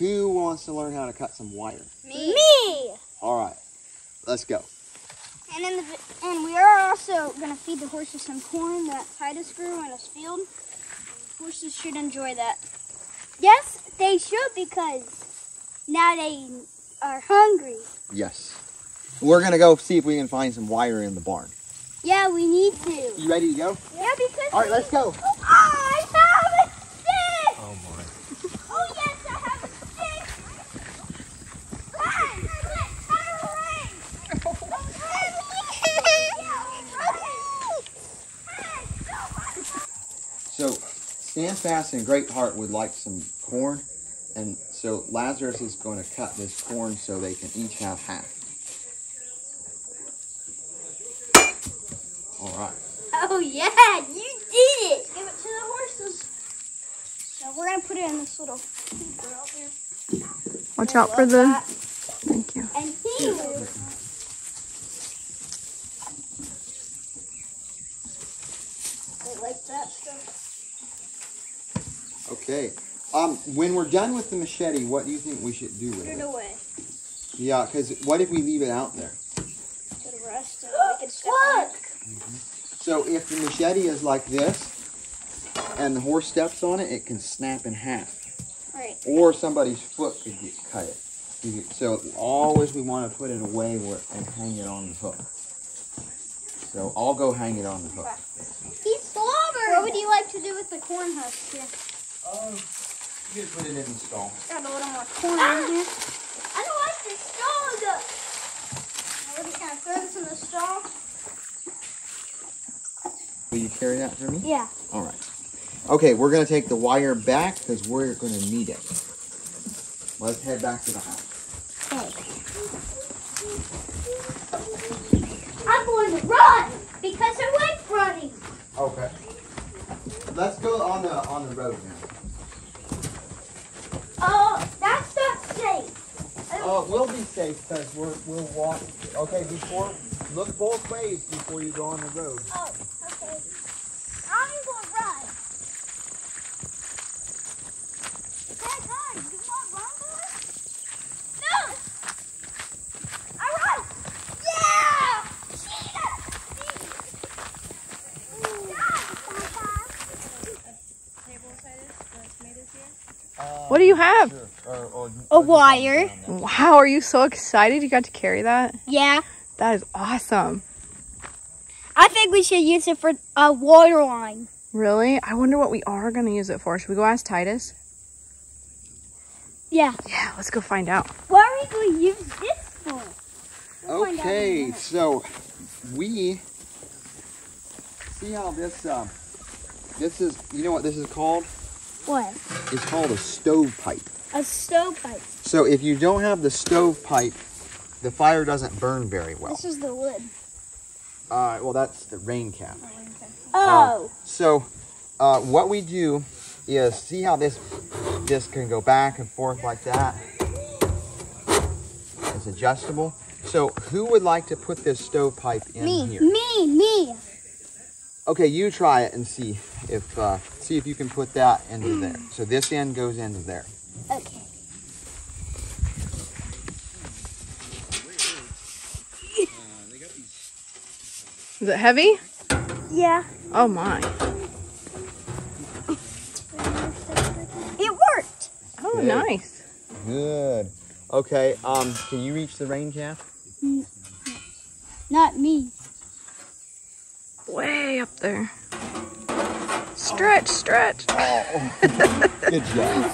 Who wants to learn how to cut some wire? Me. Me. All right, let's go. And in the and we are also gonna feed the horses some corn that Titus grew in his field. Horses should enjoy that. Yes, they should because now they are hungry. Yes. We're gonna go see if we can find some wire in the barn. Yeah, we need to. You ready to go? Yeah, because. All right, let's go. Oh, I have a stick. Oh my. Oh yes, I have a stick. Run! So, Standfast and Greatheart would like some corn, and so Lazarus is going to cut this corn so they can each have half. All right. Oh yeah, you did it. Give it to the horses. So we're gonna put it in this little feeder out here. Watch out for the. Thank you. And he will. They like that stuff. Okay. Um, when we're done with the machete, what do you think we should do with it? Put it it? away. Yeah, because what if we leave it out there? To the rest and we can step on it. Mm-hmm. So if the machete is like this, and the horse steps on it, it can snap in half. Right. Or somebody's foot could get cut it. So always we want to put it away where, and hang it on the hook. So I'll go hang it on the hook. He's slobbered. What would you like to do with the corn husk here? Oh, you can put it in the stall. Got a little more corn in here. Ah! I don't like this stall. Now we're just gonna throw this in the stall. Will you carry that for me? Yeah. All right. Okay, we're going to take the wire back because we're going to need it. Let's head back to the house. I'm going to run because I like running. Okay. Let's go on the on the road now. Oh, that's not safe. Oh, we'll be safe because we're we'll walk. Okay, before look both ways before you go on the road. Oh, okay. I'm going to run. Dad, Dad, you want to run, boy? No! I run! Yeah! What do you have? A wire. Wow, are you so excited you got to carry that? Yeah. That is awesome. I think we should use it for a water line. Really? I wonder what we are going to use it for. Should we go ask Titus? Yeah. Yeah, let's go find out. What are we going to use this for? We'll find out in a Okay, so we see how this um this is you know what this is called? What? It's called a stovepipe. A stovepipe. So if you don't have the stovepipe, the fire doesn't burn very well. This is the wood. Uh, well, that's the rain cap. Oh. So, uh, what we do is see how this this can go back and forth like that. It's adjustable. So, who would like to put this stovepipe in me. here? Me. Me. Okay, you try it and see if uh, see if you can put that into there. So this end goes into there. Is it heavy? Yeah. Oh my. It worked. Oh, Good. nice. Good. Okay. Um, can you reach the rain cap? Not me. Way up there. Stretch, stretch. Oh, good job.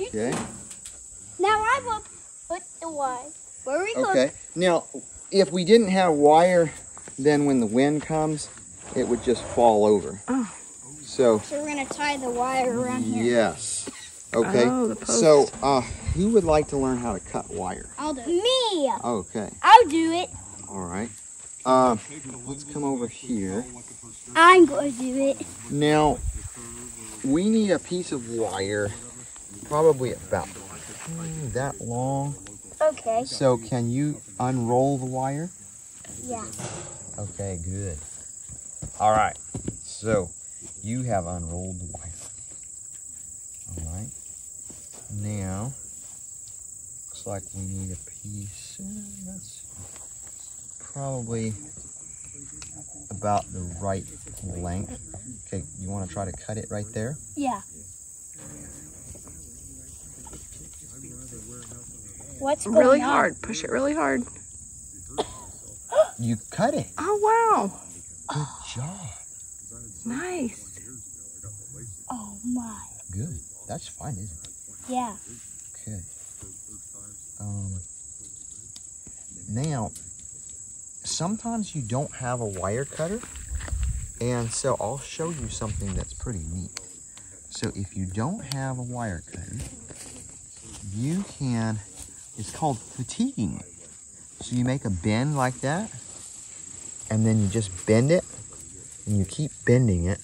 Okay. Now I will put the wire. Where we go? Okay. Now, if we didn't have wire, then when the wind comes, it would just fall over. Oh. So, So we're gonna tie the wire around here. yes. Okay. Oh, so, uh, who would like to learn how to cut wire? I'll do it. Me. Okay. I'll do it. All right. Uh, let's come over here. I'm going to do it. Now, we need a piece of wire, probably about mm, that long. Okay. So, can you unroll the wire? Yeah. Okay, good. All right. So, you have unrolled the wire. All right. Now, looks like we need a piece. uh, That's probably about the right length. Okay, you want to try to cut it right there? Yeah. What's going Really on? hard. Push it really hard. You cut it. Oh, wow. Good job. Nice. Oh my. Good. That's fine, isn't it? Yeah. Okay. Um, now, sometimes you don't have a wire cutter, and so I'll show you something that's pretty neat. So if you don't have a wire cutter, you can, it's called fatiguing. So you make a bend like that, and then you just bend it, and you keep bending it.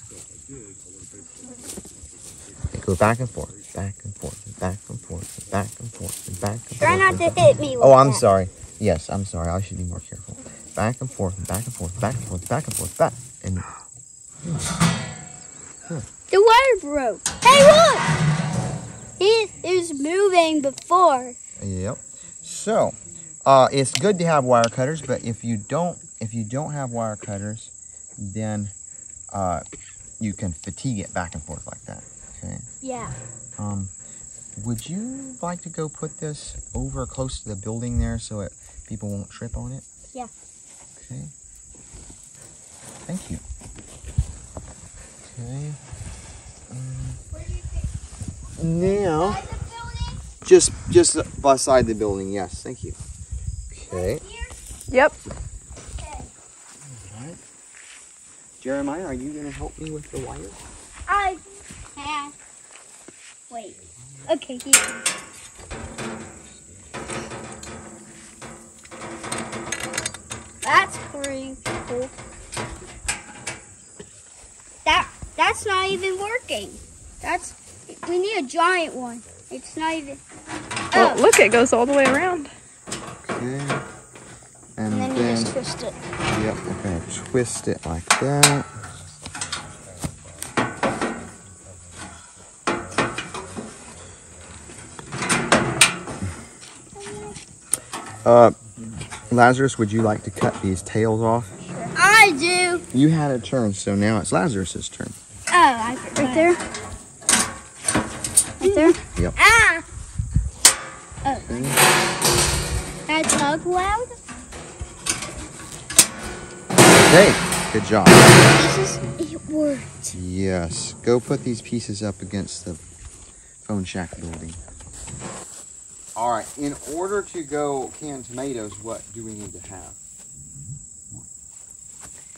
Go back and forth, back and forth, and back and forth, and back and forth, and back and Try forth. Try not to hit me with Oh, I'm that. sorry. Yes, I'm sorry. I should be more careful. Back and forth, and back and forth, back and forth, back and forth, back. And The wire broke. Hey, look! It is moving before. Yep. So, uh, it's good to have wire cutters, but if you don't, if you don't have wire cutters, then uh, you can fatigue it back and forth like that. Okay. Yeah. Um, would you like to go put this over close to the building there so it people won't trip on it? Yeah. Okay. Thank you. Okay. Um, now, just just beside the building. Yes. Thank you. Okay. Yep. All right. Jeremiah, are you gonna help me with the wire? I have. Wait. Okay, here. That's pretty cool. That that's not even working. That's we need a giant one. It's not even. Well, Oh, look, it goes all the way around. Okay. And, and then you just twist it. yep, we're gonna twist it like that. Uh, Lazarus, would you like to cut these tails off? I do. You had a turn, so now it's Lazarus's turn. Oh, I, right there. Right there. Yep. Ah. Okay, good job. This it worked. Yes, go put these pieces up against the phone shack building. All right, in order to go can tomatoes, what do we need to have?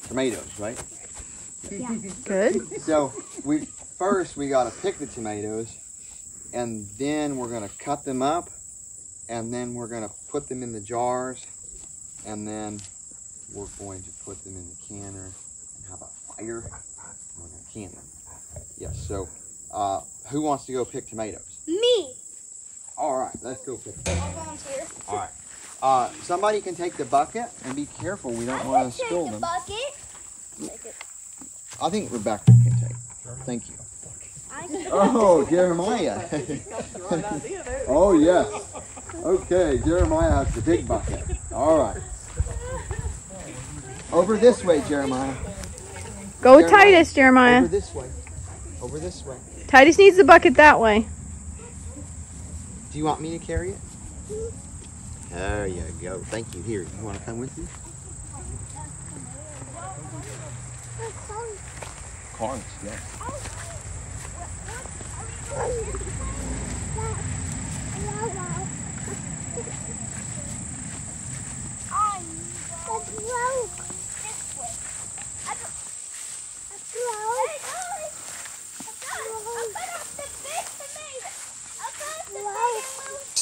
Tomatoes, right? Yeah. Good. So we first we gotta pick the tomatoes, and then we're gonna cut them up, and then we're gonna put them in the jars, and then we're going to put them in the canner and have a fire. and We're gonna can them. Yes. So, uh, who wants to go pick tomatoes? Me. All right, let's go pick. I'll volunteer. All right. Uh, somebody can take the bucket and be careful. We don't want to spill them. bucket. Take it. I think Rebecca can take. It. Thank you. I. Oh, Jeremiah. oh, yes. Okay, Jeremiah has the big bucket. All right. Over this way, Jeremiah. Go Jeremiah. Titus, Jeremiah. Over this way. Over this way. Titus needs the bucket that way. Do you want me to carry it? There you go. Thank you. Here, you want to come with me? Cards, yes.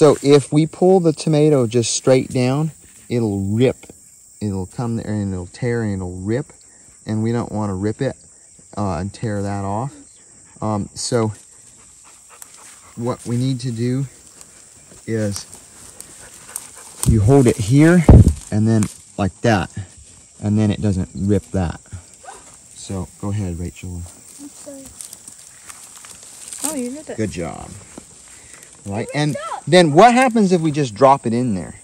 So if we pull the tomato just straight down, it'll rip. It'll come there and it'll tear and it'll rip. And we don't want to rip it uh, and tear that off. Um, so what we need to do is you hold it here and then like that. And then it doesn't rip that. So go ahead, Rachel. Oh, you did it. Good job. Right? And then what happens if we just drop it in there?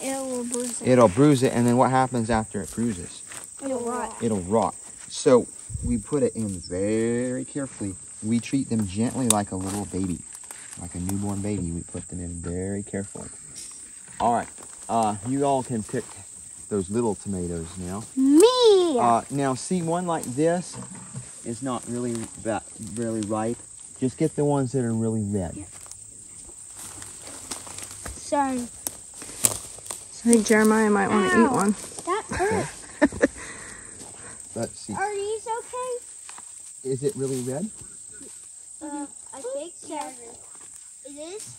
It will bruise it. It'll bruise it, and then what happens after it bruises? It'll rot. It'll rot. So we put it in very carefully. We treat them gently like a little baby, like a newborn baby. We put them in very carefully. All right, uh, you all can pick those little tomatoes now. Me! Uh, now, see, one like this is not really that really ripe. Just get the ones that are really red. Sorry. I think Jeremiah might want to eat one. That hurt. Let's see. Are these okay? Is it really red? Uh, I think so. It is?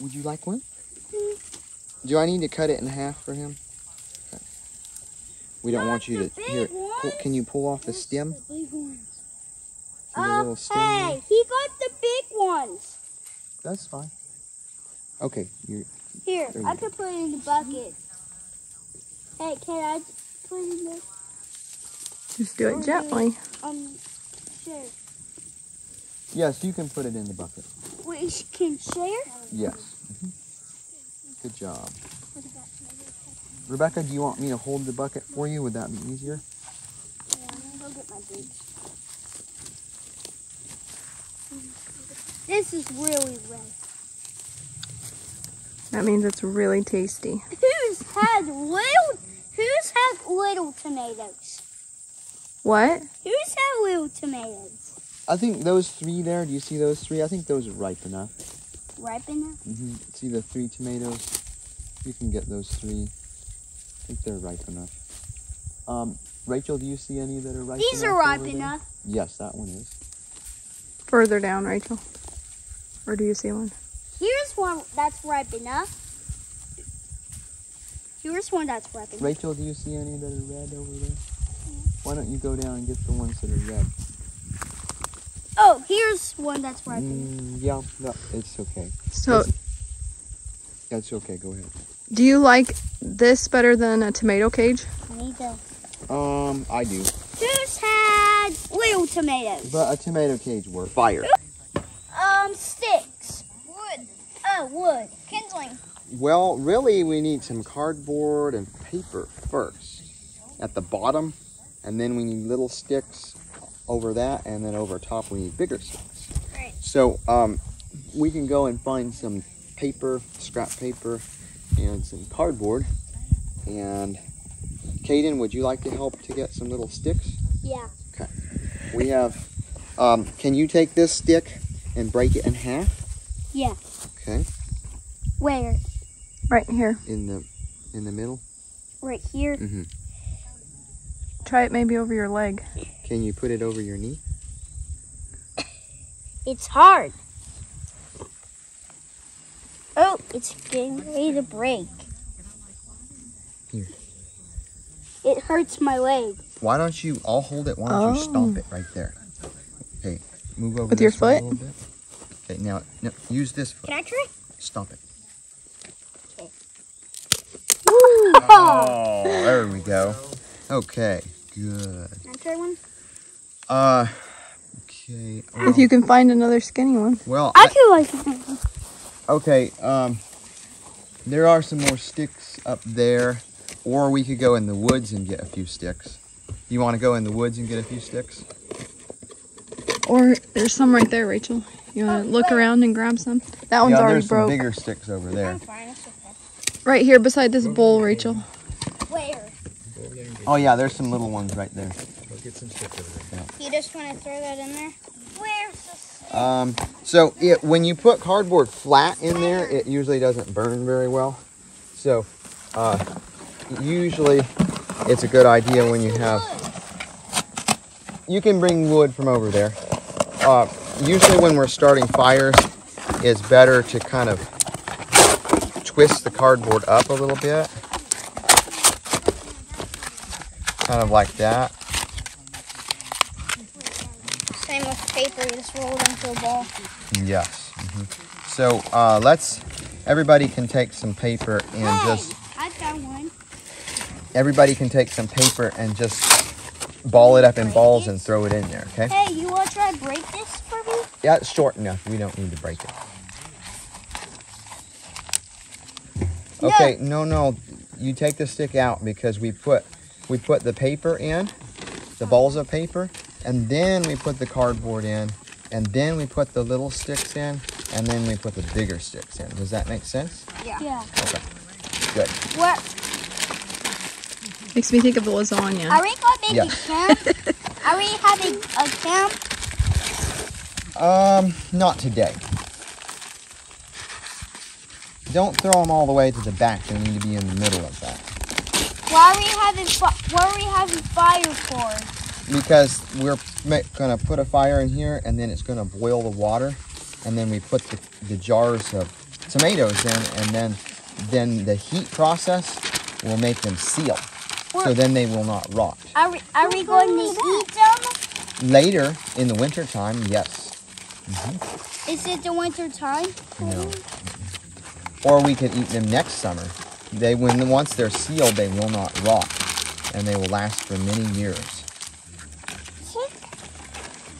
Would you like one? Do I need to cut it in half for him? Okay. We don't Not want you the to. Here, big pull, can you pull off the stem? The big ones. See Oh, stem hey, there? he got the big ones. That's fine. Okay, you Here, I go. could put it in the bucket. Hey, can I put it in the, Just do it gently. um, sure. yes, you can put it in the bucket. We sh- can share? Yes. Mhm. Good job. Rebecca, do you want me to hold the bucket for you? Would that be easier? Yeah, go get my boots. This is really red. That means it's really tasty. Who's had little? Who's had little tomatoes? What? Who's had little tomatoes? I think those three there. Do you see those three? I think those are ripe enough. Ripe enough? hmm See the three tomatoes? You can get those three. I think they're ripe enough. Um, Rachel, do you see any that are ripe These enough are ripe over there? enough. Yes, that one is. Further down, Rachel. Or do you see one? Here's one that's ripe enough. Here's one that's ripe enough. Rachel, do you see any that are red over there? Why don't you go down and get the ones that are red? Oh, here's one that's ripe. Mm, yeah, no, it's okay. So, That's okay. Go ahead. do you like this better than a tomato cage? I need. Um, I do. Who's had little tomatoes? But a tomato cage works. Fire. Um, sticks. Wood. Wood. Kindling. Well, really, we need some cardboard and paper first at the bottom, and then we need little sticks over that, and then over top we need bigger sticks. Great. So, um, we can go and find some paper, scrap paper, and some cardboard. And Caden, would you like to help to get some little sticks? Yeah. Okay. We have. Um, can you take this stick and break it in half? Yeah. Okay, Where? Right here. in the in the middle. Right here. Mm-hmm. Try it maybe over your leg. Can you put it over your knee? It's hard. Oh, it's getting ready to break. Here. It hurts my leg. Why don't you? I'll hold it. Why don't you stomp Oh. it right there? Okay, move over With your this way a foot? Little bit. Okay, now no, use this foot. Can I try? Stomp it. Ooh. Oh, there we go. Okay, good. Can I try one? Uh, okay. If you can find another skinny one. Well, I I, feel like okay. Um, there are some more sticks up there, or we could go in the woods and get a few sticks. You want to go in the woods and get a few sticks? Or there's some right there, Rachel. You want to look around and grab some? That one's yeah, already there's some broke. bigger sticks over there. fine. It's okay. Right here beside this bowl, Rachel. Where? Oh yeah, there's some little ones right there. Get some sticks over there. You just want to throw that in there? Where's the stick? Um, so it, when you put cardboard flat in there, it usually doesn't burn very well. So uh, usually it's a good idea when you have. You can bring wood from over there. Uh, usually when we're starting fires, it's better to kind of twist the cardboard up a little bit. Kind of like that. Same with paper. You just roll it into a ball. Yes. mhm. So uh, let's. Everybody can take some paper and just. I got one. Everybody can take some paper and just ball it up in balls and throw it in there. Okay. Hey, you want to try break this? Yeah, it's short enough. We don't need to break it. Okay, no, no. You take the stick out because we put we put the paper in, the balls of paper, and then we put the cardboard in, and then we put the little sticks in, and then we put the bigger sticks in. Does that make sense? Yeah. Yeah. Okay. Good. What? Makes me think of lasagna. Are we gonna make Yeah. a camp? Are we having a camp? Um, not today. Don't throw them all the way to the back. They need to be in the middle of that. Why are we having fi- What are we having fire for? because we're ma- gonna put a fire in here and then it's gonna boil the water and then we put the, the jars of tomatoes in and then then the heat process will make them seal so then they will not rot Are we Are we going to eat them? later in the winter time yes Is it the winter time? no or we could eat them next summer they when once they're sealed they will not rot and they will last for many years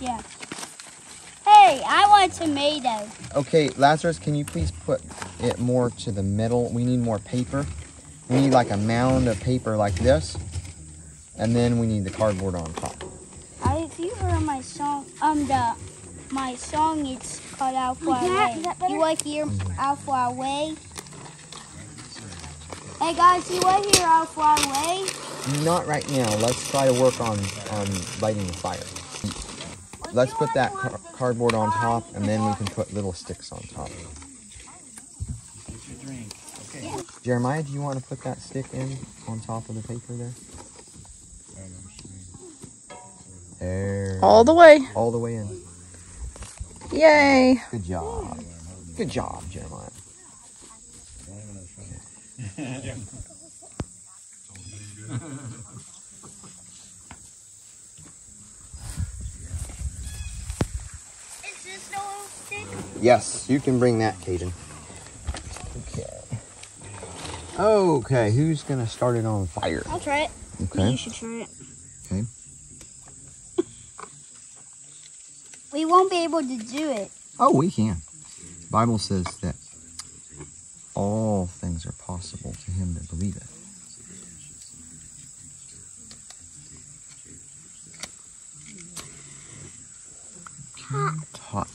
Yeah. Hey, I want tomato. Okay, Lazarus, can you please put it more to the middle? We need more paper. We need like a mound of paper like this. And then we need the cardboard on top. I, if you heard my song, um, the my song, it's called Alpha Like that? Way. Is that better? You want to hear Alpha Way? Hey guys, you want to hear Alpha Way? Not right now. Let's try to work on, on lighting the fire. Let's put that car- cardboard on top and then we can put little sticks on top. Jeremiah, do you want to put that stick in on top of the paper there? There. All the way. all the way in. Yay. Good job. Good job, Jeremiah. Is this the little stick? Yes, you can bring that, Caden. Okay. Okay, who's gonna start it on fire? I'll try it. Okay. You should try it. We won't be able to do it. Oh, we can. Bible says that all things are possible to him that believeth. Mm-hmm. Okay, it's hot.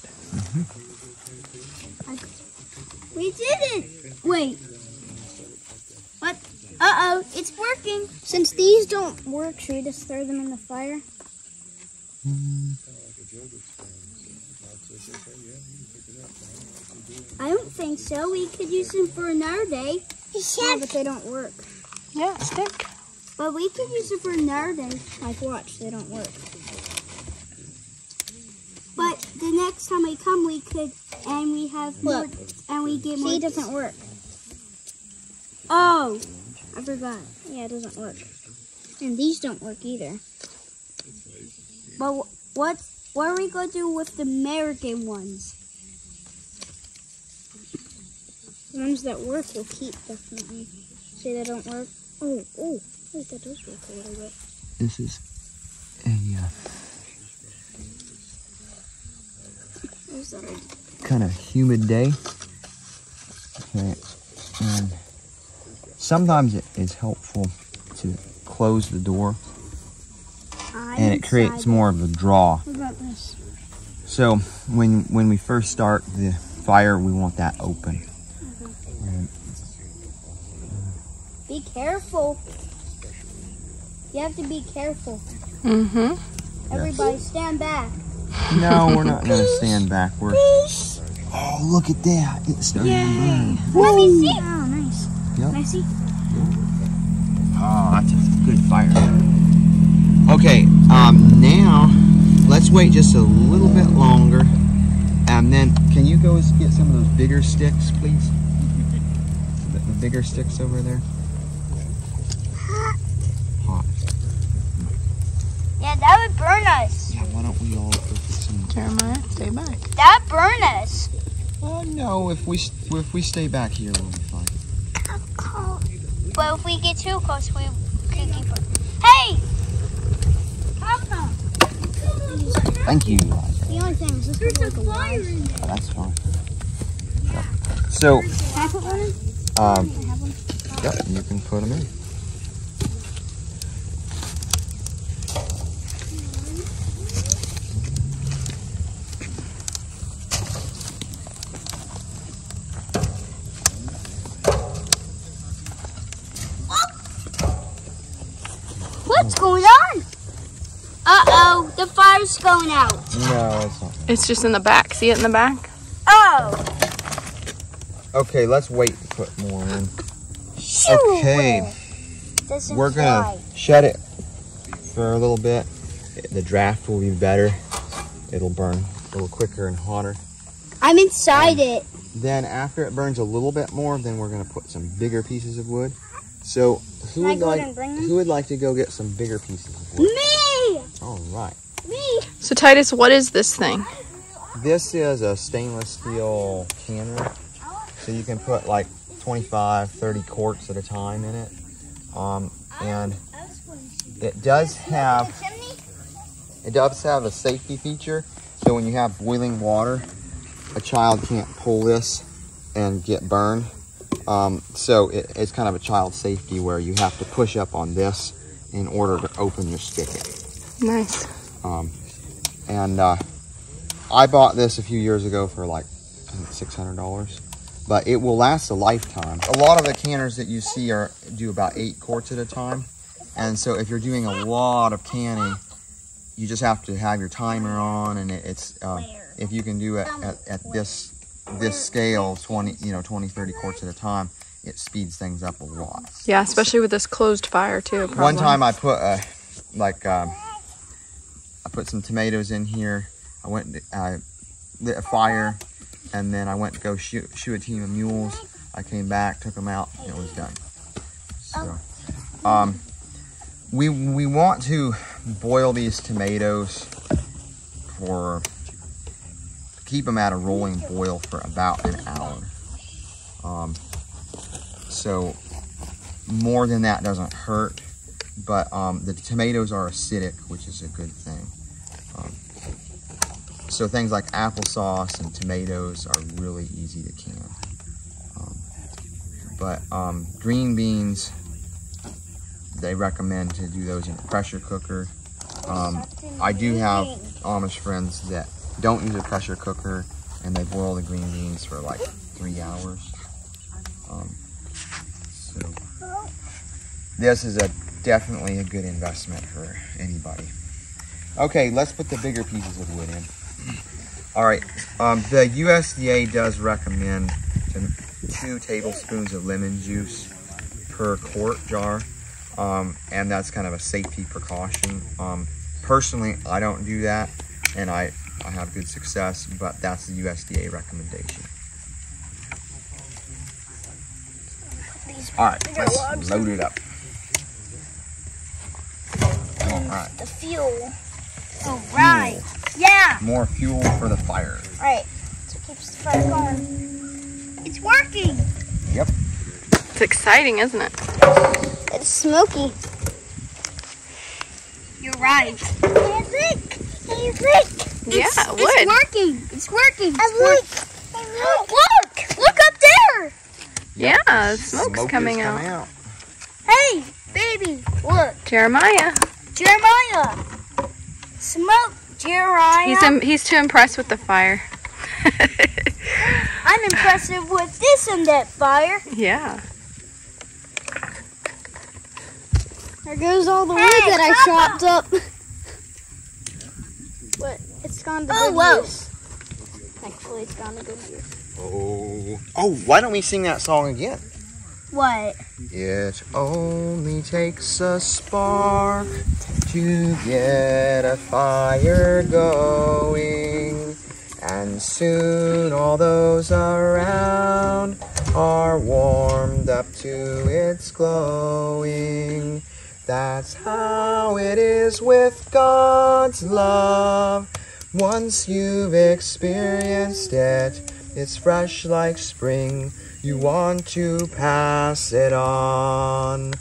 We did it! Wait. What? Uh-oh, it's working. Since these don't work, should we just throw them in the fire? Mm. I don't think so. We could use them for another day. Yeah, but they don't work. Yeah, stick. But we could use them for another day. Like, watch, they don't work. But the next time we come, we could, and we have more, Look. and we get more. See, it doesn't work. Oh, I forgot. Yeah, it doesn't work. And these don't work either. But what what are we gonna do with the American ones? The ones that work will keep definitely. See, they don't work. Oh, oh, wait, that does work a little bit. This is a uh, kind of humid day. Okay. And sometimes it is helpful to close the door and it creates more of a draw. What about this? So when when we first start the fire, we want that open. And Be careful. You have to be careful. Mm-hmm. Everybody, stand back. no, we're not gonna stand back. We're oh look at that! It's starting to burn. Let me see. Oh, nice. Yep. Can I see? Oh, that's a good fire. Okay, um, now let's wait just a little bit longer, and then can you go get some of those bigger sticks, please? The, the bigger sticks over there. Hot. Yeah, that would burn us. Yeah. Why don't we all go get some? Jeremiah, stay back. That burn us. Uh, no, if we if we stay back here, we'll be fine. But if we get too close, we could keep it. Hey! Papa! Thank you. The only thing is this looks like a fire. Oh, that's fine. Yep. So, Can I put one in? um, Can I yep, you can put them in. What's going on? Uh-oh, the going out. No, it's not. It's just in the back. See it in the back? Oh, Okay, let's wait to put more in. shoot. Okay, we're gonna shut it for a little bit. The draft will be better. It'll burn a little quicker and hotter. I'm inside it. Then after it burns a little bit more, then we're gonna put some bigger pieces of wood. So who Can I would go like and bring them? who would like to go get some bigger pieces of wood? Me! All right. Me! So Titus, what is this thing? This is a stainless steel canner. So you can put like 25, 30 quarts at a time in it. Um, and it does have it does have a safety feature. So when you have boiling water, a child can't pull this and get burned. Um, so it, it's kind of a child safety where you have to push up on this in order to open your spigot. Nice. Um, and uh, I bought this a few years ago for like six hundred dollars, but it will last a lifetime. A lot of the canners that you see are do about eight quarts at a time, and so if you're doing a lot of canning, you just have to have your timer on, and it, it's uh, if you can do it at, at this this scale, 20 you know 20, 30 quarts at a time, it speeds things up a lot. Yeah, especially with this closed fire too. Probably. One time I put a, like, um, put some tomatoes in here. I went, I lit a fire, and then I went to go shoot, shoot a team of mules. I came back, took them out, and it was done. So, um, we we want to boil these tomatoes for keep them at a rolling boil for about an hour. Um, so more than that doesn't hurt, but um, the tomatoes are acidic, which is a good thing. So things like applesauce and tomatoes are really easy to can. Um, but um, green beans, they recommend to do those in a pressure cooker. Um, I do have Amish friends that don't use a pressure cooker and they boil the green beans for like three hours. Um, so this is a definitely a good investment for anybody. Okay, let's put the bigger pieces of wood in. All right, um, the USDA does recommend two tablespoons of lemon juice per quart jar, um, and that's kind of a safety precaution. Um, personally, I don't do that, and I, I have good success, but that's the USDA recommendation. All right, let's load it up. All right, The fuel. All right. Yeah. more fuel for the fire. Right. So it keeps the fire going. It's working. Yep. It's exciting, isn't it? It's smoky. You're right. Hey, look. Hey, look. Yeah, it's, it It's working. It's working. It's look. Look. Look up there. Yeah, the smoke's Smoke is coming out. out. Hey, baby. Look. Jeremiah. Jeremiah. Smoke. Jeremiah. He's im- he's too impressed with the fire. I'm impressed with this and that fire. yeah. There goes all the wood that I chopped up. What? It's gone to Oh, good whoa. use. Actually, it's gone to good use. Oh, oh! Why don't we sing that song again? What? It only takes a spark to get a fire going, and soon all those around are warmed up to its glowing. That's how it is with God's love. Once you've experienced it, it's fresh like spring. You want to pass it on.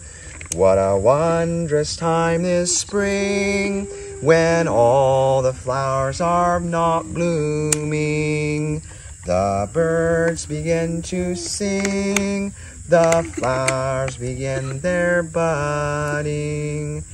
What a wondrous time this spring when all the flowers are not blooming. The birds begin to sing, the flowers begin their budding.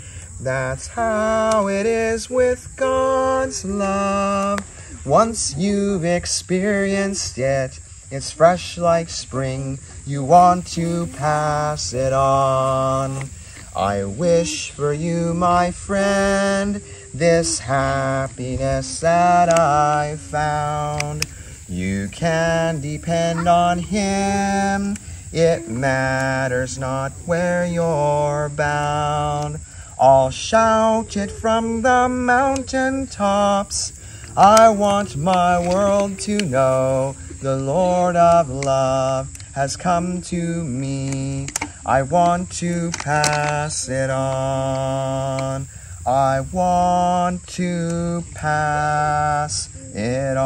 That's how it is with God's love. Once you've experienced it, it's fresh like spring. You want to pass it on. I wish for you, my friend, this happiness that I found. You can depend on Him. It matters not where you're bound. I'll shout it from the mountain tops. I want my world to know the Lord of love has come to me. I want to pass it on. I want to pass it on.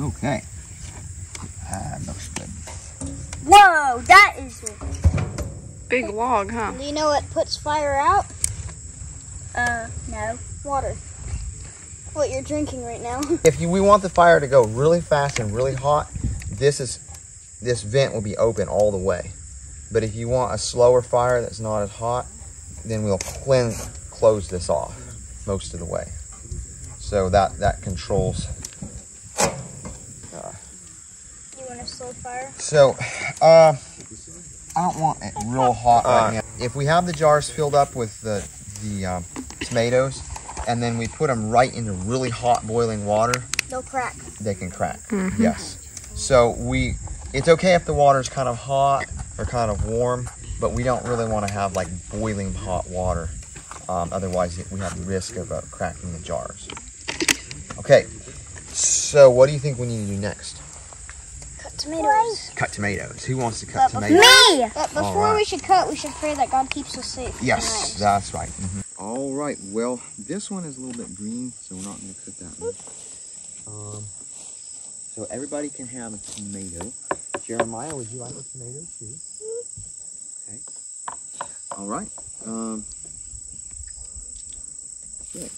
Okay. That looks good. Whoa, that is. Big log, huh? Do you know what puts fire out? Uh, no. Water. What you're drinking right now. If you, we want the fire to go really fast and really hot, this is this vent will be open all the way. But if you want a slower fire that's not as hot, then we'll clean, close this off most of the way. So that that controls. You want a slow fire? So, uh, I don't want it real hot right now. If we have the jars filled up with the the um, tomatoes, and then we put them right into really hot boiling water, They'll crack. they can crack. Yes. So we, it's okay if the water's kind of hot or kind of warm, but we don't really want to have like boiling hot water. Um, otherwise, we have the risk of uh, cracking the jars. Okay. So what do you think we need to do next? Cut tomatoes. Cut tomatoes. Who wants to cut But tomatoes? Me! But before Alright. we should cut, we should pray that God keeps us safe. Yes, tonight. that's right. All right. Well, this one is a little bit green, so we're not going to cut that one. Um, so everybody can have a tomato. Jeremiah, would you like a tomato too? Okay. All right. Um, okay.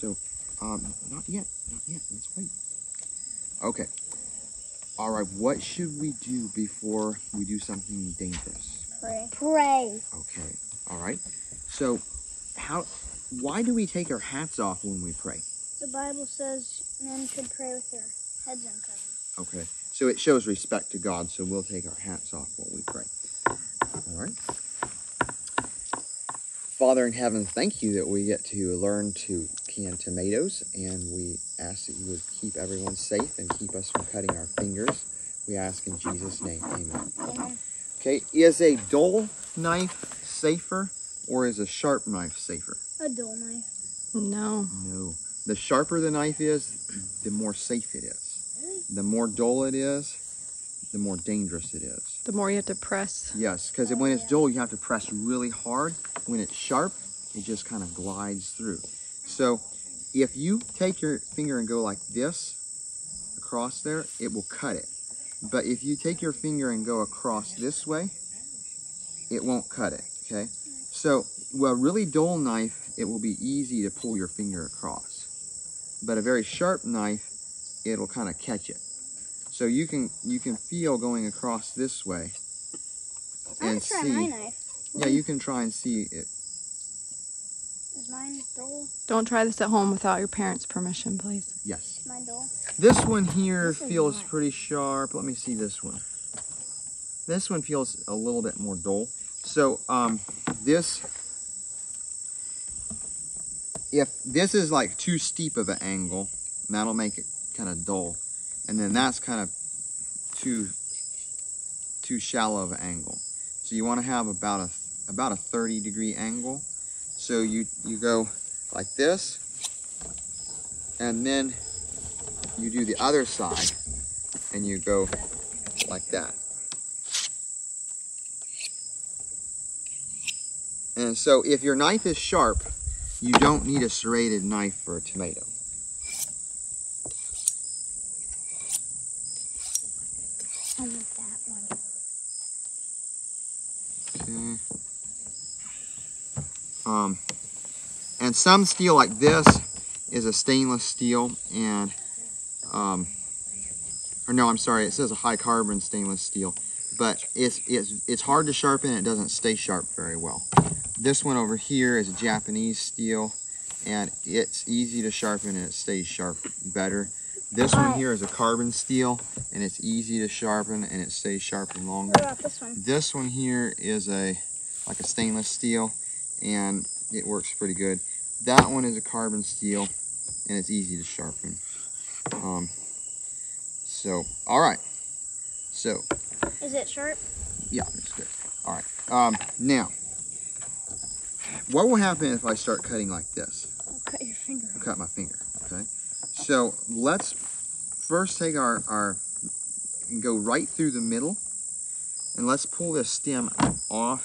So, um, not yet. Not yet. Let's wait. Okay. All right. What should we do before we do something dangerous? Pray. Pray. Okay. All right. So, how? Why do we take our hats off when we pray? The Bible says men should pray with their heads uncovered. Okay. So it shows respect to God. So we'll take our hats off while we pray. All right. Father in heaven, thank you that we get to learn to can tomatoes, and we ask that you would keep everyone safe and keep us from cutting our fingers. We ask in Jesus' name, Amen. Amen. Okay. Is a dull knife safer, or is a sharp knife safer? A dull knife. No. No. The sharper the knife is, the more safe it is. Really? The more dull it is, the more dangerous it is. The more you have to press. Yes, because when it's dull, you have to press really hard. When it's sharp, it just kind of glides through. So if you take your finger and go like this across there, it will cut it. But if you take your finger and go across this way, it won't cut it, okay? So, well, a really dull knife, it will be easy to pull your finger across. But a very sharp knife, it'll kind of catch it. So you can you can feel going across this way I'm and gonna try see. my knife. Yeah, you can try and see it. Is mine dull? Don't try this at home without your parents' permission, please. Yes. Is mine dull? This one here This feels pretty sharp. Let me see this one. This one feels a little bit more dull. So um, this, if this is like too steep of an angle, that'll make it kind of dull. And then that's kind of too, too shallow of an angle. So you want to have about a, about a 30 degree angle. So you, you go like this, and then you do the other side and you go like that. And so if your knife is sharp, you don't need a serrated knife for a tomato. I want that one. Okay. Um, and some steel like this is a stainless steel and, um, or no, I'm sorry, it says a high carbon stainless steel, but it's, it's, it's hard to sharpen and it doesn't stay sharp very well. This one over here is a Japanese steel and it's easy to sharpen and it stays sharp better. This one here is a carbon steel and it's easy to sharpen and it stays sharp and longer. What about this one? This one here is a like a stainless steel and it works pretty good. That one is a carbon steel and it's easy to sharpen. Um, so, all right. So, Is it sharp? yeah, it's good. All right. Um, now, what will happen if I start cutting like this? I'll cut your finger. I'll cut my finger, okay? So let's first take our, our, and go right through the middle, and let's pull this stem off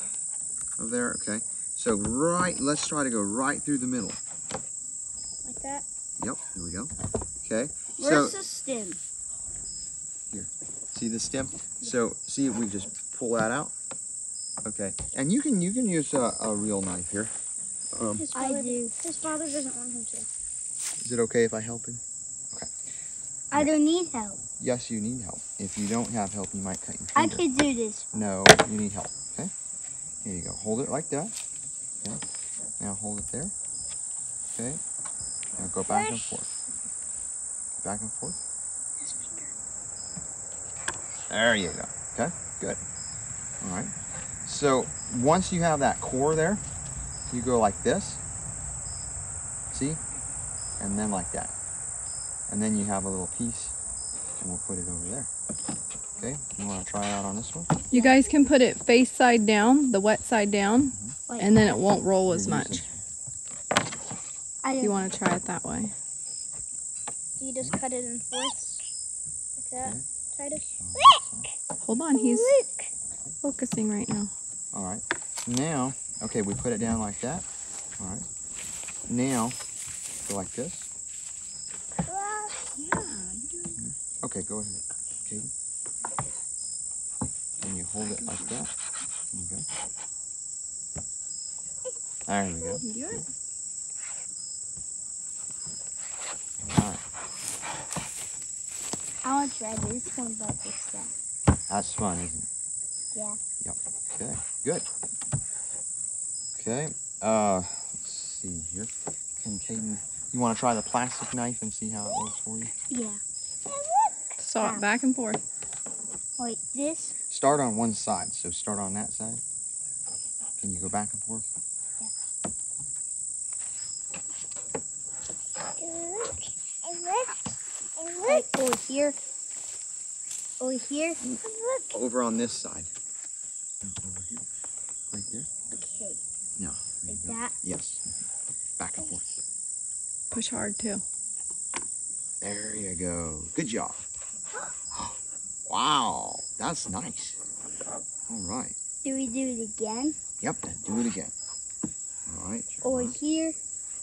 of there, okay? So right, let's try to go right through the middle. Like that? Yep, there we go. Okay, Where's so the stem? Here, see the stem? So see, if we just pull that out. Okay, and you can you can use a, a real knife here. Um, His father, do. His father doesn't want him to. is it okay if I help him? Okay. I don't need help. Yes, you need help. If you don't have help, you might cut your I finger. could do this. No, you need help. Okay. Here you go. Hold it like that. Okay. Now hold it there. Okay. Now go back and forth. Back and forth. This finger. There you go. Okay. Good. All right. So once you have that core there, you go like this. See? And then like that. And then you have a little piece, and we'll put it over there. Okay. You want to try it out on this one? You guys can put it face side down, the wet side down, Like and then it won't roll as much. I If don't you want to try it that way. You just cut it in fourths. Like that. Okay. Titus. Hold on, he's Look. focusing right now. All right. Now, okay, we put it down like that. All right. Now, go like this. Okay, go ahead, Katie. And you hold it like that. There you go. There we go. All right. I want to try this one, but this that. That's fun, isn't it? Yeah. Yep. Okay, good. Okay, uh, let's see here. Can Kaden, you want to try the plastic knife and see how it works for you? Yeah. Saw it back and forth. Like this. Start on one side, so start on that side. Can you go back and forth? Like over here. Over here. Over on this side. No, over here. Right there? Okay. No. there you Like go. That. Yes. Back and forth. Push hard too. There you go. Good job. Wow, that's nice. All right. Do we do it again? Yep, do it again. All right. turn Over around. here.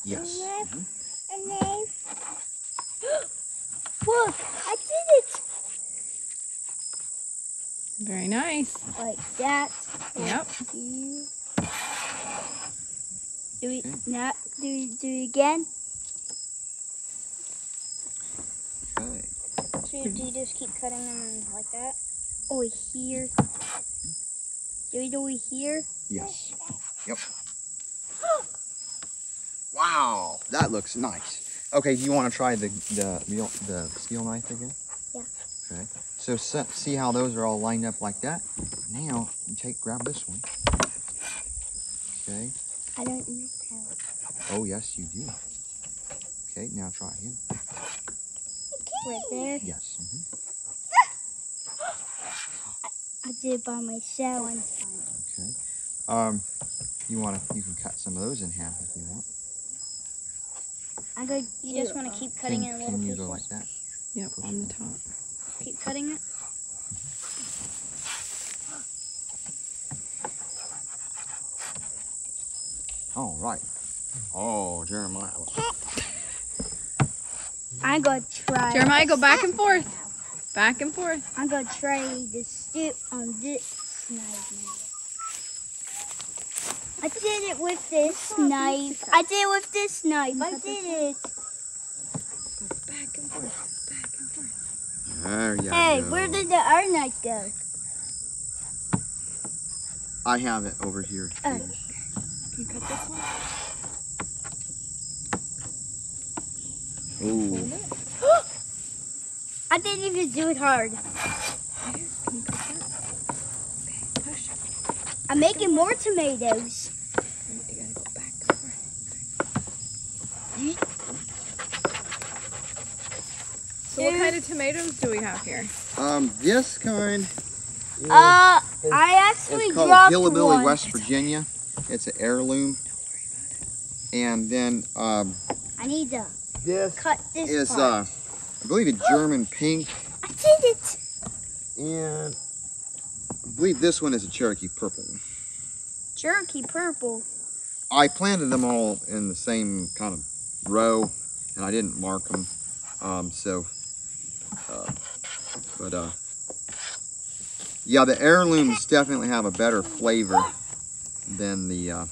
Yes. left. Mm-hmm. A knife. Look, I did it. Very nice. Like that. Yep. Here. Do we hmm? Okay. not do we do it again? Okay. So do you just keep cutting them like that? Oh, Over here. Do we do it here? Yes. Yep. Wow, that looks nice. Okay, do you want to try the the the steel knife again? Yeah. Okay. So se- see how those are all lined up like that. Now you take grab this one. Okay. I don't need help. Oh yes, you do. Okay. Now try him. Right there. Yes. mhm. I did it by myself. Okay. Um, you want to? You can cut some of those in half if you want. I go. You just want to keep cutting can, it in little can you pieces. go like that? Yep, on the top. Keep cutting it. All right. Oh, Jeremiah. I'm gonna try. Jeremiah, go back and forth. Back and forth. I'm gonna try the stick on this knife I did it with this knife. I did it with this knife. I did it. Back and forth, back and forth. There you Hey, go. where did the other knife go? I have it over here. Oh. Can you this one? Ooh. I didn't even do it hard. Here, can you cut that? Okay, push. I'm making more tomatoes. You gotta go back and forth. So what kind of tomatoes do we have here? Um, this kind. is- Uh, I actually it's called dropped Hillbilly one. West Virginia. It's an heirloom. And then um, I need to this cut this is part. uh, I believe a German pink, I did it. and I believe this one is a Cherokee purple. Jerky purple. I planted them all in the same kind of row, and I didn't mark them. Um, so, uh, but uh, yeah, the heirlooms definitely have a better flavor than the. Uh,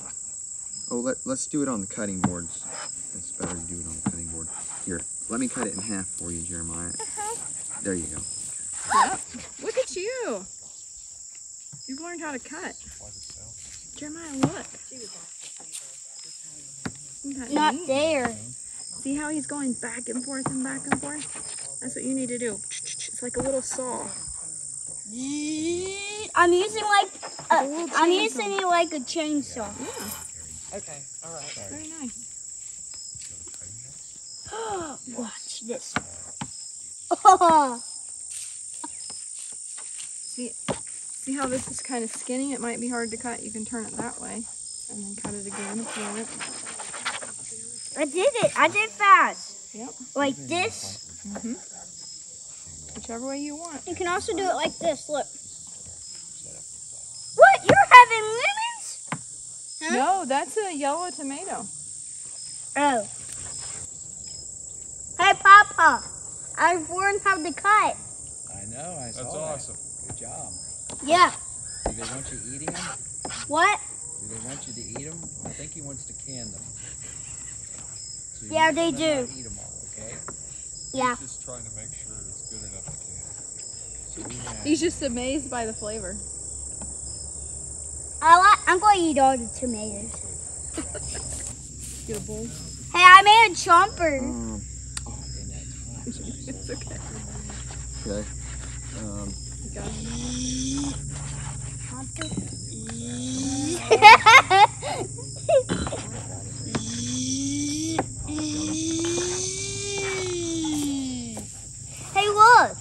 oh, let, let's do it on the cutting boards. It's better to do it on the cutting board. Here, let me cut it in half for you, Jeremiah. There you go. Yep. Look at you. You've learned how to cut. Jeremiah, look. Isn't that Not there. See how he's going back and forth and back and forth? That's what you need to do. It's like a little saw. I'm using like a uh, little I'm chainsaw. using it like a chainsaw. Yeah, Okay, all right. very nice. Watch this. Oh, See, see how this is kind of skinny? It might be hard to cut. You can turn it that way and then cut it again if you want. I did it. I did fast. Yep. Like this. Mm-hmm. Whichever way you want. You can also do it like this. Look. What? You're having lemons? Huh? No, that's a yellow tomato. Oh. Hey, Papa. I've learned how to cut. I know, I saw That's that. awesome. Good job. Yeah. Do they want you eating them? What? Do they want you to eat them? I think he wants to can them. So Yeah, they do. Eat them all, okay? Yeah. Just trying to make sure it's good enough to can. So we have, He's just amazed by the flavor. I like. I'm going to eat all the tomatoes. Get a bowl. Hey, I made a chomper. Um, It's okay. okay. Um, You got it. hey, look.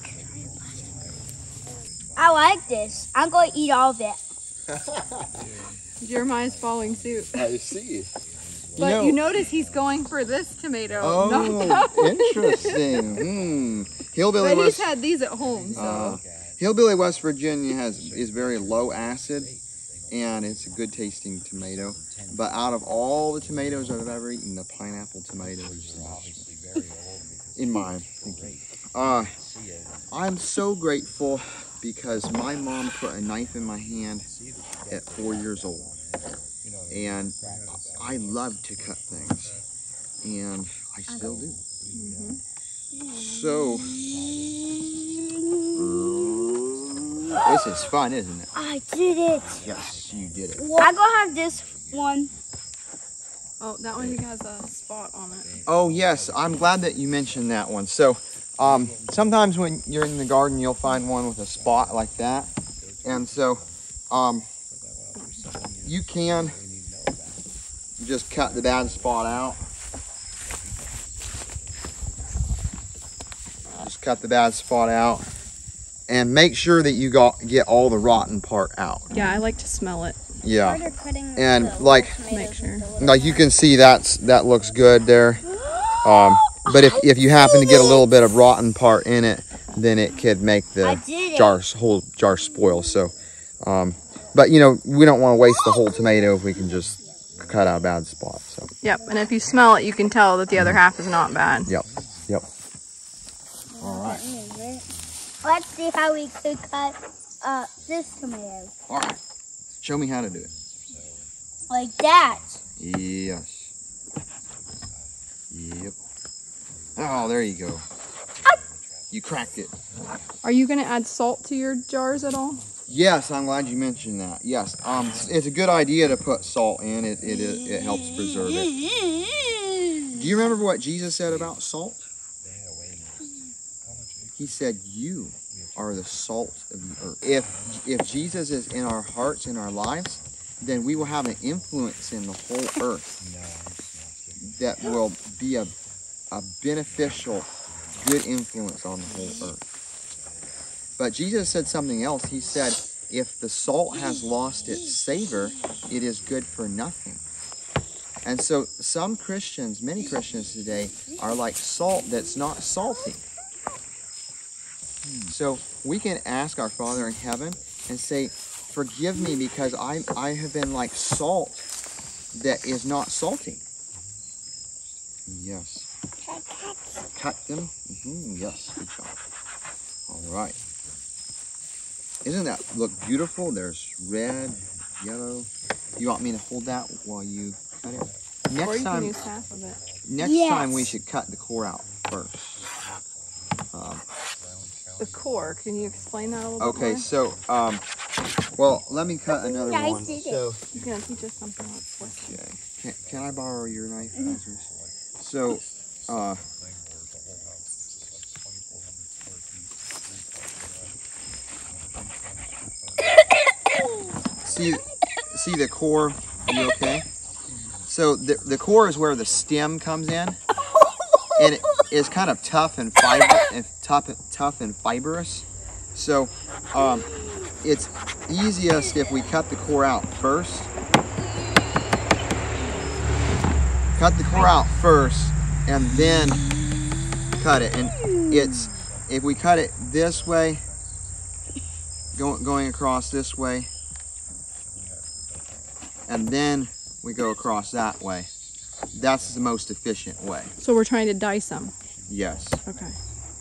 I like this. I'm going to eat all of it. Jeremiah's following suit. I see. But know- you notice he's going for this tomato, not that Oh, one. interesting. Hmm. Hillbilly But he's West, had these at home, so. uh, Hillbilly West Virginia has is very low acid, and it's a good tasting tomato. But out of all the tomatoes I've ever eaten, the pineapple tomato is the best, obviously very old because in my opinion. Uh. I'm so grateful because my mom put a knife in my hand at four years old, and I love to cut things, and I still do. So, this is fun, isn't it? I did it. Yes, you did it. I'm going to have this one. Oh, that one has a uh, spot on it. Oh yes, I'm glad that you mentioned that one. So, um, sometimes when you're in the garden, you'll find one with a spot like that, and so, um, you can just cut the bad spot out. Just cut the bad spot out, and make sure that you got get all the rotten part out. Yeah, I like to smell it. Yeah, And, like- Make sure. like you can see that's that looks good there. Um, but if, if you happen to get a little bit of rotten part in it, then it could make the jar whole jar spoil. So, um, but you know we don't want to waste the whole tomato if we can just cut out a bad spot. So, Yep, and if you smell it, you can tell that the other half is not bad. yep, yep. All right, Let's see how we could cut uh, this tomato. all right. Show me how to do it. Like that. Yes. Yep. Oh, there you go. You cracked it. Are you gonna add salt to your jars at all? Yes, I'm glad you mentioned that. Yes, um, it's a good idea to put salt in. It it it, it helps preserve it. Do you remember what Jesus said about salt? He said, "You are the salt of the earth." If if Jesus is in our hearts, in our lives, then we will have an influence in the whole earth that will be a a beneficial, good influence on the whole earth. But Jesus said something else. He said, "If the salt has lost its savor, it is good for nothing." And so some Christians, many Christians today, are like salt that's not salty. So we can ask our Father in heaven and say, Forgive me because I, I have been like salt that is not salty. Yes. Cut them? hmm Yes, good job. All right. Isn't that look beautiful? There's red, yellow. You want me to hold that while you cut it? or Next you time, can use half of it. next Yes. time we should cut the core out first. Um, The core. Can you explain that a little bit Okay, so um, well, let me cut another Guys one. did it. So, He's gonna teach us something else. Okay, can, can I borrow your knife, Mm-hmm. So, uh, see, see the core. You okay? So the the core is where the stem comes in, and it is kind of tough and fiber and tough tough and fibrous. So, um, it's easiest if we cut the core out first. Cut the core out first and then cut it. And it's, if we cut it this way, go, going across this way, and then we go across that way, that's the most efficient way. So we're trying to dice them. Yes. Okay.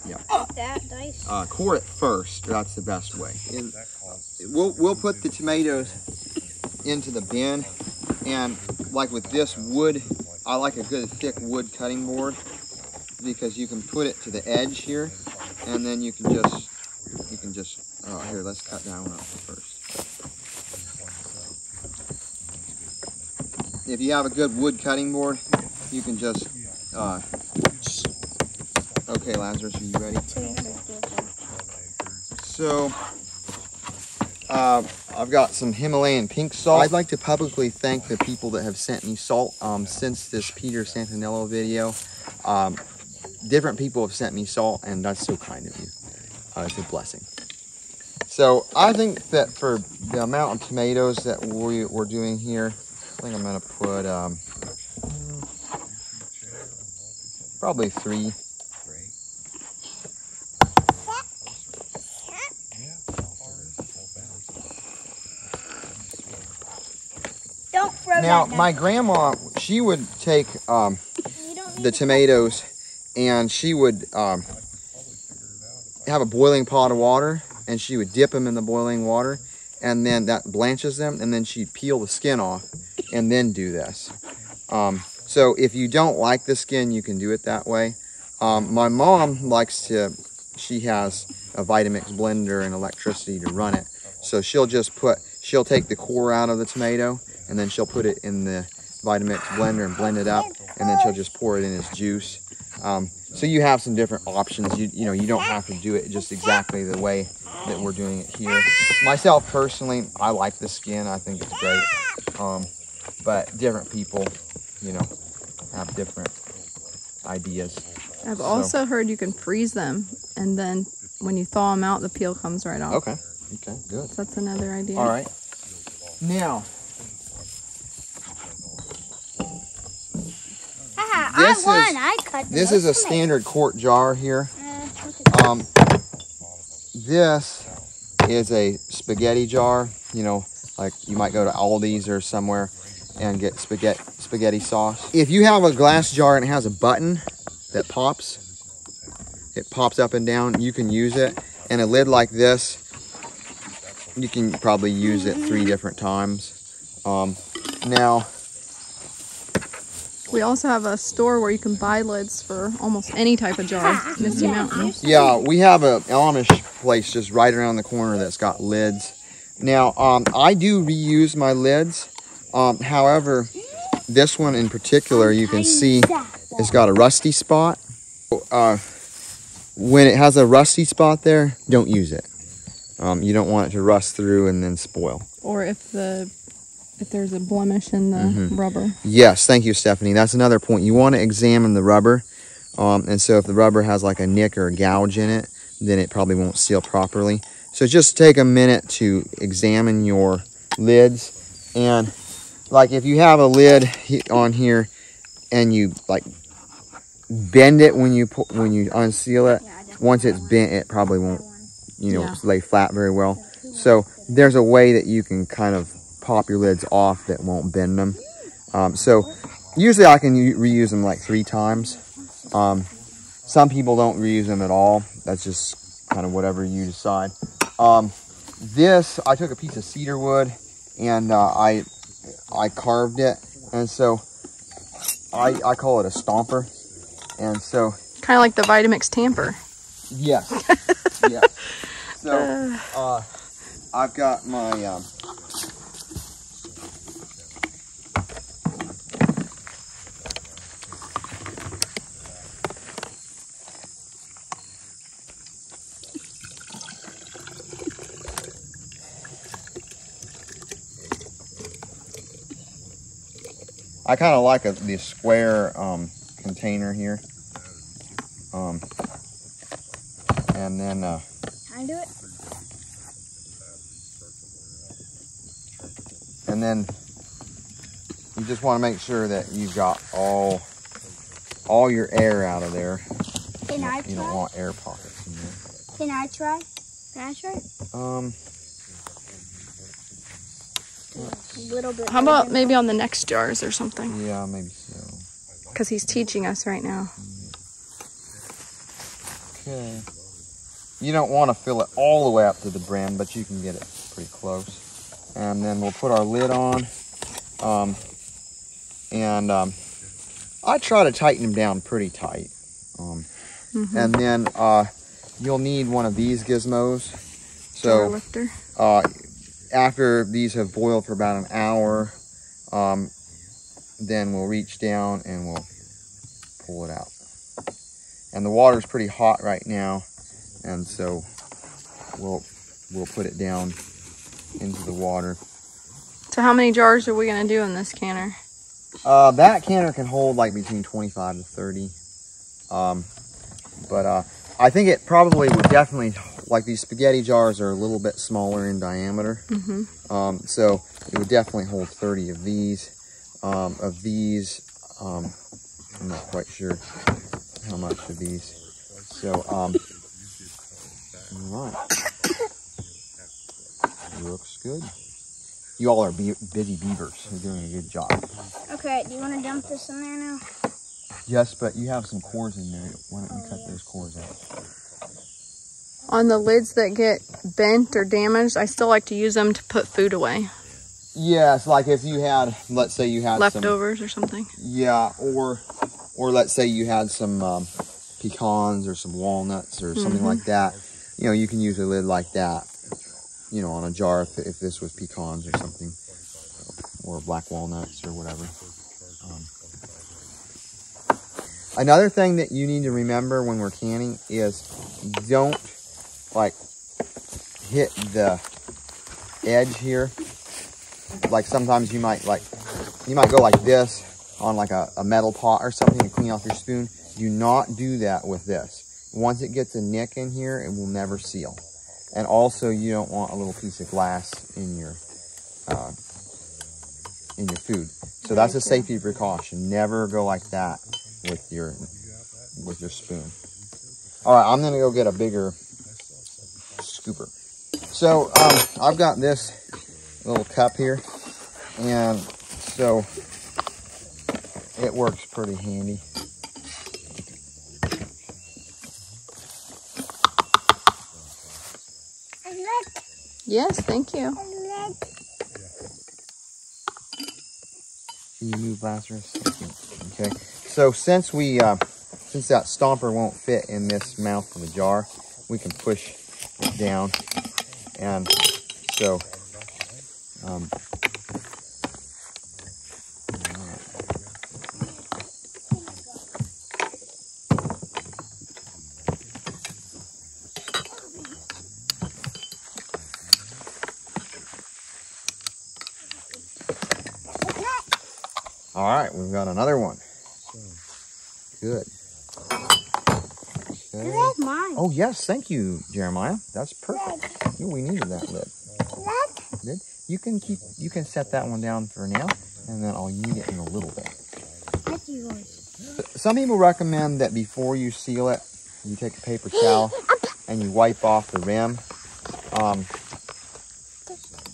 Yeah. That dice. Uh, core it first. That's the best way. And we'll we'll put the tomatoes into the bin, and like with this wood, I like a good thick wood cutting board because you can put it to the edge here, and then you can just you can just oh here let's cut that one up first. If you have a good wood cutting board, you can just uh, okay Lazarus, are you ready? So, uh, I've got some Himalayan pink salt. I'd like to publicly thank the people that have sent me salt um, since this Peter Santenello video. Um, different people have sent me salt, and that's so kind of you. Uh, it's a blessing. So I think that for the amount of tomatoes that we, we're doing here, I think I'm gonna put um, probably three. Don't throw Now, my grandma, she would take um, the tomatoes and she would um, have a boiling pot of water and she would dip them in the boiling water and then that blanches them and then she'd peel the skin off and then do this. Um, so if you don't like the skin, you can do it that way. Um, my mom likes to, she has a Vitamix blender and electricity to run it. So she'll just put, she'll take the core out of the tomato and then she'll put it in the Vitamix blender and blend it up and then she'll just pour it in as juice. Um, so you have some different options. You, you know, you don't have to do it just exactly the way that we're doing it here. Myself personally, I like the skin. I think it's great. Um, but different people, you know, have different ideas. I've So- also heard you can freeze them, and then when you thaw them out, the peel comes right off. Okay. Okay. Good. So that's another idea. All right. Now, Haha, This I won. is- I cut this is a standard quart jar here. Uh, look Um, this is a spaghetti jar. You know, like you might go to Aldi's or somewhere and get spaghetti spaghetti sauce. If you have a glass jar and it has a button that pops, it pops up and down. You can use it. And a lid like this, you can probably use it three different times. Um, Now, We also have a store where you can buy lids for almost any type of jar. Misty Mountain. yeah, we have a Amish place just right around the corner that's got lids. Now, um, I do reuse my lids. Um, however, this one in particular, you can see it's got a rusty spot. Uh, when it has a rusty spot there, don't use it. Um, you don't want it to rust through and then spoil. Or if the if there's a blemish in the Mm-hmm. rubber. Yes, thank you, Stephanie. That's another point. You want to examine the rubber. Um, and so if the rubber has like a nick or a gouge in it, then it probably won't seal properly. So just take a minute to examine your lids. And like if you have a lid on here and you like bend it when you pu- when you unseal it, once it's bent, it probably won't, you know, Yeah. lay flat very well. So there's a way that you can kind of pop your lids off that won't bend them. Um, so usually I can reuse them like three times. Um, some people don't reuse them at all. That's just kind of whatever you decide. Um, this I took a piece of cedar wood and uh, I I carved it, and so I I call it a stomper. And so Kind of like the Vitamix tamper. yes, yes. So uh, I've got my um, I kind of like a, the square um, container here. Um, and then uh, Can I do it? and then you just want to make sure that you've got all all your air out of there. Can I You don't want air pockets in there. Can I try? Can I try? Um, A little bit. How about maybe on the next jars or something? yeah, maybe so. Because he's teaching us right now. Okay. You don't want to fill it all the way up to the brim, but you can get it pretty close. And then we'll put our lid on. Um, and um, I try to tighten them down pretty tight. Um, And then uh, you'll need one of these gizmos. Jar So lifter. uh, after these have boiled for about an hour, um, then we'll reach down and we'll pull it out. And the water's pretty hot right now, and so we'll we'll put it down into the water. So how many jars are we gonna do in this canner? Uh, that canner can hold like between 25 to 30. Um, but uh, I think it probably would definitely, like these spaghetti jars are a little bit smaller in diameter. Mm-hmm. Um, so it would definitely hold 30 of these. Um, of these, um, I'm not quite sure how much of these. So, um, all right. Looks good. You all are be- busy beavers. You're doing a good job. Okay, do you want to dump this in there now? Yes, but you have some cores in there. Why don't you cut those cores out? On the lids that get bent or damaged, I still like to use them to put food away. Yes, like if you had, let's say you had some, Leftovers or something. yeah, or or let's say you had some um, pecans or some walnuts or something like that. You know, you can use a lid like that. You know, on a jar if, if this was pecans or something, or black walnuts or whatever. Um, another thing that you need to remember when we're canning is don't like hit the edge here. Like sometimes you might like you might go like this on like a, a metal pot or something to clean off your spoon. Do not do that with this. Once it gets a nick in here it will never seal. And also you don't want a little piece of glass in your uh, in your food. So that's a safety precaution. Never go like that with your with your spoon. All right i'm gonna go get a bigger scooper so um, i've got this little cup here and so it works pretty handy Yes, thank you. Can you move Lazarus? Okay. So since we, uh, since that stomper won't fit in this mouth of the jar, we can push down. And so, um, all right, we've got another one. Good. Mine. Oh yes, thank you, Jeremiah. That's perfect. Ooh, we needed that lid. Lid. You can keep. You can set that one down for now, and then I'll need it in a little bit. Some people recommend that before you seal it, you take a paper towel and you wipe off the rim. Um,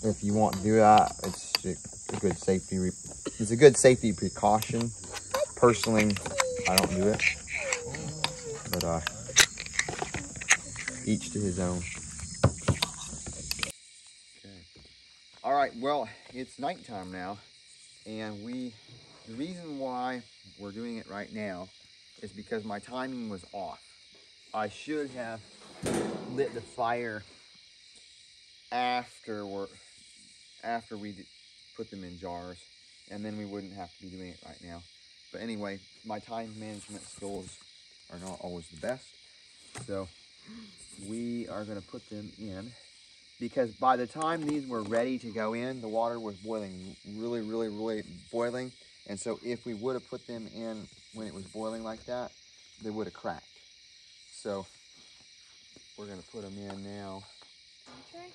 if you want to do that, it's a, a good safety. Re- it's a good safety precaution. Personally, I don't do it, but uh, each to his own. Okay. All right. Well, it's nighttime now, and we. The reason why we're doing it right now is because my timing was off. I should have lit the fire after after we put them in jars, and then we wouldn't have to be doing it right now. But anyway, my time management skills are not always the best, so we are going to put them in because by the time these were ready to go in, the water was boiling really, really, really boiling. And so if we would have put them in when it was boiling like that, they would have cracked. So we're gonna put them in now. Okay.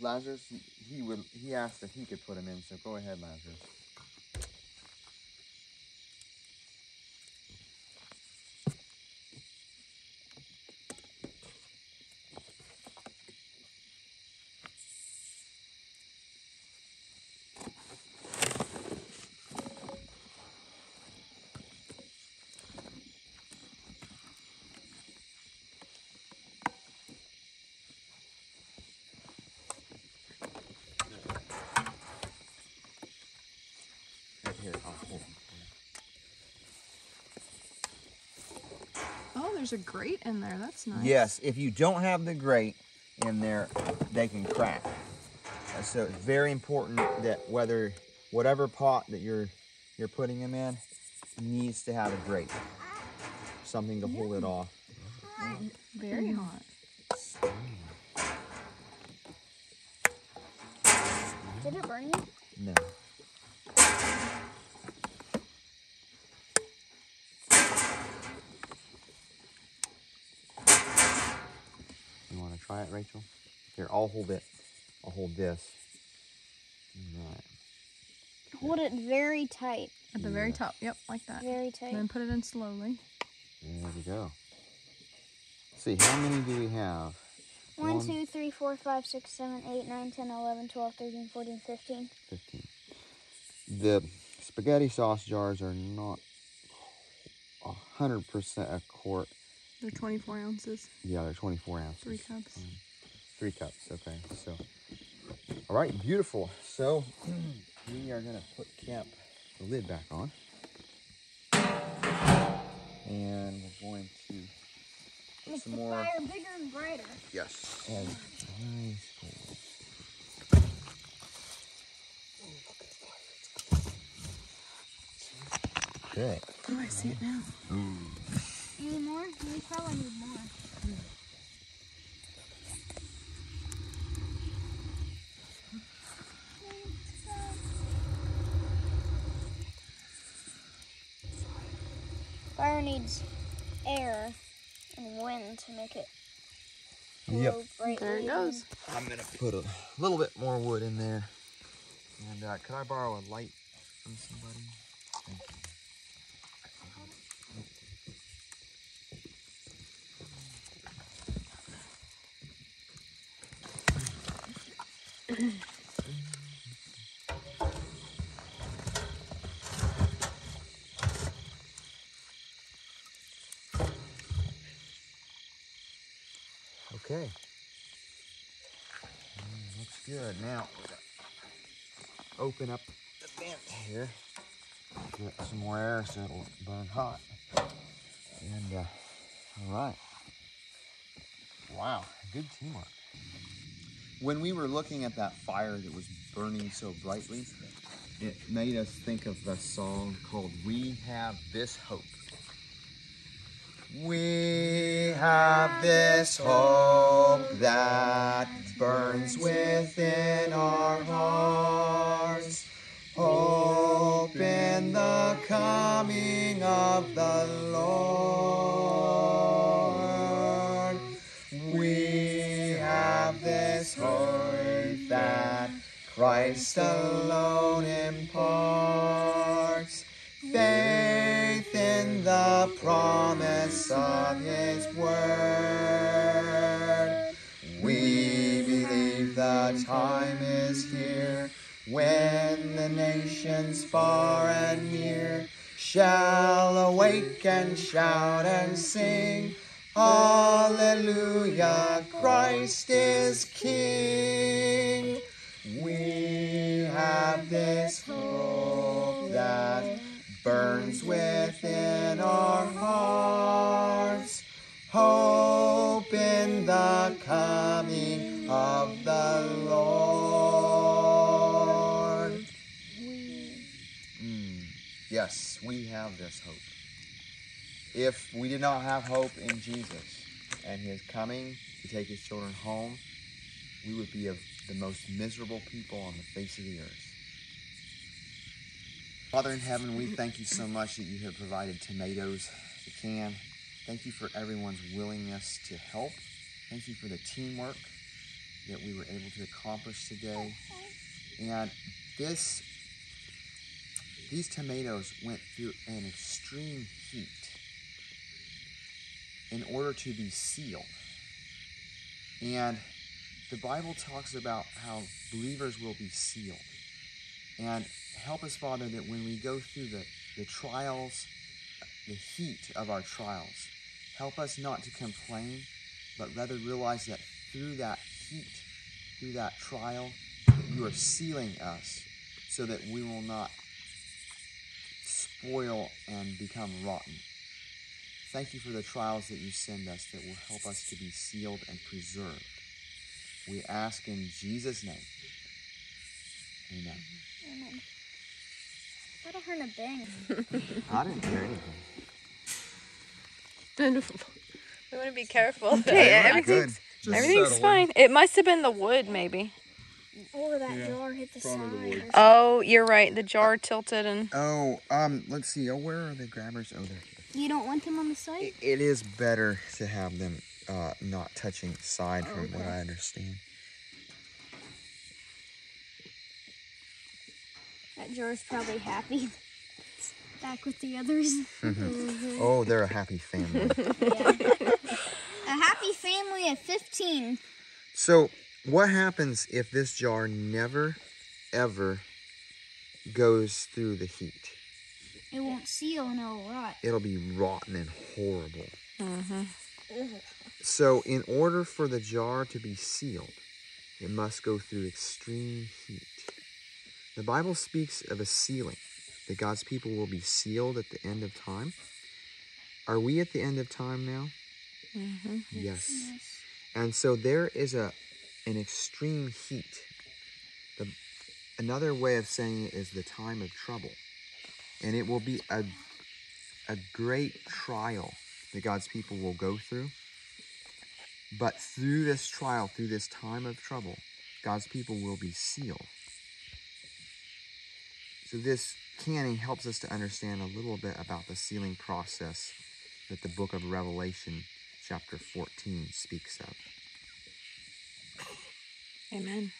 Lazarus, he- he would he asked if he could put them in, so go ahead, Lazarus. Right here, I'll hold 'em for you. Oh, there's a grate in there. That's nice. Yes, if you don't have the grate in there, they can crack. So it's very important that whether whatever pot that you're you're putting them in needs to have a grate, something to hold it off. Very mm. hot. Did it burn you? No. You want to try it, Rachel? Here, I'll hold it. I'll hold this. Right. Hold it very tight. At the very top. Yep, like that. Very tight. And then put it in slowly. There we go. see, how many do we have? 1, One. 2, 3, 4, 5, 6, 7, 8, 9, 10, 11, 12, 13, 14, 15. 15. The spaghetti sauce jars are not a hundred percent a quart. They're 24 ounces. Yeah, they're 24 ounces. Three cups. Um, three cups. Okay. So, all right, beautiful. So we are gonna put camp the lid back on, and we're going to put some more. fire bigger and brighter. Yes. And nice. Good. Oh, I see it now. Any more? We probably need more. Fire needs air and wind to make it Yep. glow brightly. There it goes. I'm gonna put a little bit more wood in there. And uh, could I borrow a light from somebody? Thank you. Okay. Mm, looks good. Now, we're gonna open up the vent here. Get some more air so it'll burn hot. And, uh, all right. Wow, good teamwork. When we were looking at that fire that was burning so brightly, it made us think of the song called We Have This Hope. We have this hope that burns within our hearts. Hope in the coming of the Lord. We have this hope that Christ alone imparts. Promise of His word. We believe the time is here when the nations far and near shall awake and shout and sing. Hallelujah, Christ is King. We have this hope burns within our hearts. Hope in the coming of the Lord. Mm, yes, we have this hope. If we did not have hope in Jesus and his coming to take his children home, we would be of the most miserable people on the face of the earth. Father in heaven, we thank you so much that you have provided tomatoes to can. Thank you for everyone's willingness to help. Thank you for the teamwork that we were able to accomplish today. And this these tomatoes went through an extreme heat in order to be sealed. And the Bible talks about how believers will be sealed. And help us, Father, that when we go through the, the trials, the heat of our trials, help us not to complain, but rather realize that through that heat, through that trial, you are sealing us so that we will not spoil and become rotten. Thank you for the trials that you send us that will help us to be sealed and preserved. We ask in Jesus' name. Amen. Amen. I don't hear a bang. I didn't hear anything. we want to be careful. Very everything's good. Everything's fine. It must have been the wood, maybe. Or that Yeah, jar hit the probably the side. wood. or something. Oh, you're right. The jar tilted and Oh, um, let's see. Oh, where are the grabbers? Oh, there. You don't want them on the side? It, it is better to have them uh, not touching side, from what I understand. That jar's probably happy. Back with the others. Mm-hmm. Oh, they're a happy family. A happy family of 15. so, what happens if this jar never, ever goes through the heat? It won't seal and it'll rot. It'll be rotten and horrible. Mm-hmm. So, in order for the jar to be sealed, it must go through extreme heat. The Bible speaks of a sealing, that God's people will be sealed at the end of time. Are we at the end of time now? Mm-hmm. Yes. And so there is a an extreme heat. The, another way of saying it is the time of trouble. And it will be a a great trial that God's people will go through. But through this trial, through this time of trouble, God's people will be sealed. So this canning helps us to understand a little bit about the sealing process that the book of Revelation chapter 14 speaks of. Amen.